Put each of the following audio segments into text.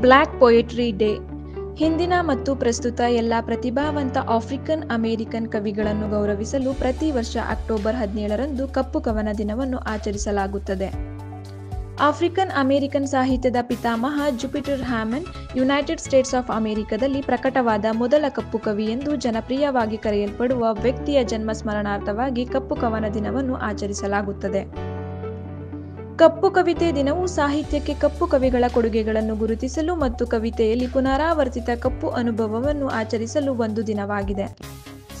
Black poetry day ಹಿಂದಿನ ಮತ್ತು ಪ್ರಸ್ತುತ ಎಲ್ಲ ಪ್ರತಿಭಾವಂತ ಆಫ್ರಿಕನ್ ಅಮೆರಿಕನ್ ಕವಿಗಳನ್ನು ಗೌರವಿಸಲು ಪ್ರತಿ ವರ್ಷ ಅಕ್ಟೋಬರ್ ಹದಿನೇಳರಂದು ಕಪ್ಪು ಕವನ ದಿನವನ್ನು ಆಚರಿಸಲಾಗುತ್ತದೆ. ಆಫ್ರಿಕನ್ ಅಮೆರಿಕನ್ ಸಾಹಿತ್ಯದ ಪಿತಾಮಹ Jupiter Hammon United States of ಅಮೆರಿಕದಲ್ಲಿ ಪ್ರಕಟವಾದ ಮೊದಲ ಕಪ್ಪು ಕವಿ ಎಂದು ಜನಪ್ರಿಯವಾಗಿ ಕರೆಯಲ್ಪಡುವ ವ್ಯಕ್ತಿಯ ಜನ್ಮ ಸ್ಮರಣಾರ್ಥವಾಗಿ ಕಪ್ಪು ಕವನ ದಿನವನ್ನು ಆಚರಿಸಲಾಗುತ್ತದೆ. ಕಪ್ಪು ಕವಿತೆ ದಿನವು ಸಾಹಿತ್ಯಕ್ಕೆ ಕಪ್ಪು ಕವಿಗಳ ಕೊಡುಗೆಗಳನ್ನು ಗುರುತಿಸಲು ಮತ್ತು ಕವಿತೆಯಲ್ಲಿ ಪುನರಾವರ್ತಿತ ಕಪ್ಪು ಅನುಭವವನ್ನು ಆಚರಿಸಲು ಒಂದು ದಿನವಾಗಿದೆ.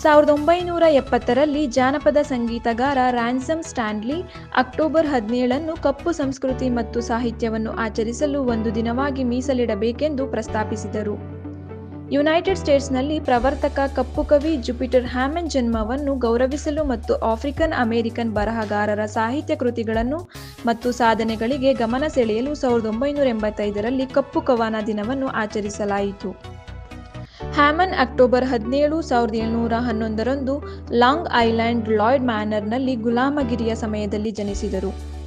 ಸಾವಿರದ ಒಂಬೈನೂರ ಎಪ್ಪತ್ತರಲ್ಲಿ ಜಾನಪದ ಸಂಗೀತಗಾರ ರ್ಯಾನ್ಸಮ್ ಸ್ಟ್ಯಾನ್ಲಿ ಅಕ್ಟೋಬರ್ ಹದಿನೇಳನ್ನು ಕಪ್ಪು ಸಂಸ್ಕೃತಿ ಮತ್ತು ಸಾಹಿತ್ಯವನ್ನು ಆಚರಿಸಲು ಒಂದು ದಿನವಾಗಿ ಮೀಸಲಿಡಬೇಕೆಂದು ಪ್ರಸ್ತಾಪಿಸಿದರು. ಯುನೈಟೆಡ್ ಸ್ಟೇಟ್ಸ್ನಲ್ಲಿ ಪ್ರವರ್ತಕ ಕಪ್ಪು ಕವಿ ಜುಪಿಟರ್ ಹ್ಯಾಮನ್ ಜನ್ಮವನ್ನು ಗೌರವಿಸಲು ಮತ್ತು ಆಫ್ರಿಕನ್ ಅಮೆರಿಕನ್ ಬರಹಗಾರರ ಸಾಹಿತ್ಯ ಕೃತಿಗಳನ್ನು ಮತ್ತು ಸಾಧನೆಗಳಿಗೆ ಗಮನ ಸೆಳೆಯಲು ಸಾವಿರದ ಒಂಬೈನೂರ ಎಂಬತ್ತೈದರಲ್ಲಿ ಕಪ್ಪು ಕವನ ದಿನವನ್ನು ಆಚರಿಸಲಾಯಿತು. ಹ್ಯಾಮನ್ ಅಕ್ಟೋಬರ್ ಹದಿನೇಳು, ಸಾವಿರದ ಏಳುನೂರ ಹನ್ನೊಂದರಂದು ಲಾಂಗ್ ಐಲ್ಯಾಂಡ್ ಲಾಯ್ಡ್ ಮ್ಯಾನರ್ನಲ್ಲಿ ಗುಲಾಮಗಿರಿಯ ಸಮಯದಲ್ಲಿ ಜನಿಸಿದರು.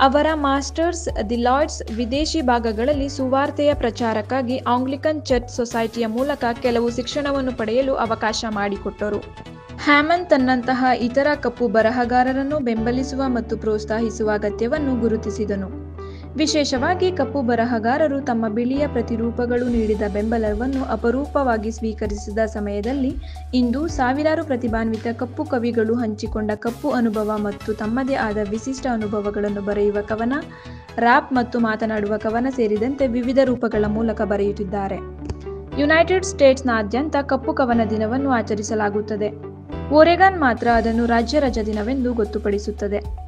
ಅವರ ಮಾಸ್ಟರ್ಸ್ ದಿ ಲಾಯ್ಡ್ಸ್ ವಿದೇಶಿ ಭಾಗಗಳಲ್ಲಿ ಸುವಾರ್ತೆಯ ಪ್ರಚಾರಕ್ಕಾಗಿ ಆಂಗ್ಲಿಕನ್ ಚರ್ಚ್ ಸೊಸೈಟಿಯ ಮೂಲಕ ಕೆಲವು ಶಿಕ್ಷಣವನ್ನು ಪಡೆಯಲು ಅವಕಾಶ ಮಾಡಿಕೊಟ್ಟರು. ಹ್ಯಾಮನ್ ತನ್ನಂತಹ ಇತರ ಕಪ್ಪು ಬರಹಗಾರರನ್ನು ಬೆಂಬಲಿಸುವ ಮತ್ತು ಪ್ರೋತ್ಸಾಹಿಸುವ ಅಗತ್ಯವನ್ನು ಗುರುತಿಸಿದನು. ವಿಶೇಷವಾಗಿ ಕಪ್ಪು ಬರಹಗಾರರು ತಮ್ಮ ಬಿಳಿಯ ಪ್ರತಿರೂಪಗಳು ನೀಡಿದ ಬೆಂಬಲವನ್ನು ಅಪರೂಪವಾಗಿ ಸ್ವೀಕರಿಸಿದ ಸಮಯದಲ್ಲಿ ಇಂದು ಸಾವಿರಾರು ಪ್ರತಿಭಾನ್ವಿತ ಕಪ್ಪು ಕವಿಗಳು ಹಂಚಿಕೊಂಡ ಕಪ್ಪು ಅನುಭವ ಮತ್ತು ತಮ್ಮದೇ ಆದ ವಿಶಿಷ್ಟ ಅನುಭವಗಳನ್ನು ಬರೆಯುವ ಕವನ, ರಾಪ್ ಮತ್ತು ಮಾತನಾಡುವ ಕವನ ಸೇರಿದಂತೆ ವಿವಿಧ ರೂಪಗಳ ಮೂಲಕ ಬರೆಯುತ್ತಿದ್ದಾರೆ. ಯುನೈಟೆಡ್ ಸ್ಟೇಟ್ಸ್ನಾದ್ಯಂತ ಕಪ್ಪು ಕವನ ದಿನವನ್ನು ಆಚರಿಸಲಾಗುತ್ತದೆ. ಓರೆಗಾನ್ ಮಾತ್ರ ಅದನ್ನು ರಾಜ್ಯ ರಜಾದಿನವೆಂದು ಗೊತ್ತುಪಡಿಸುತ್ತದೆ.